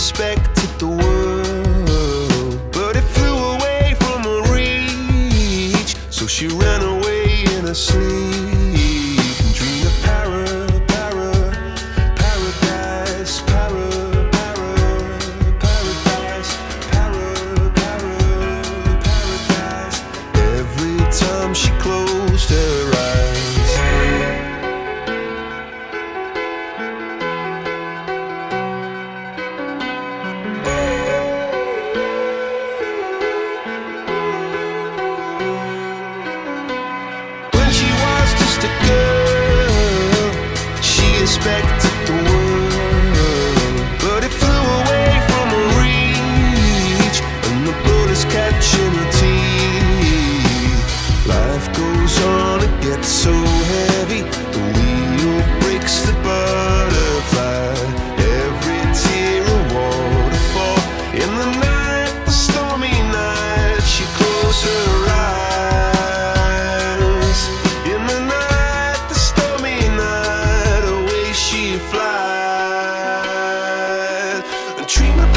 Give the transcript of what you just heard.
expected she expected the world, but it flew away from her reach, and the bullets catching her teeth. Life goes on, it gets so heavy, the wheel breaks the butterfly. Every tear a waterfall in the night, the stormy night. She closed her eyes. dream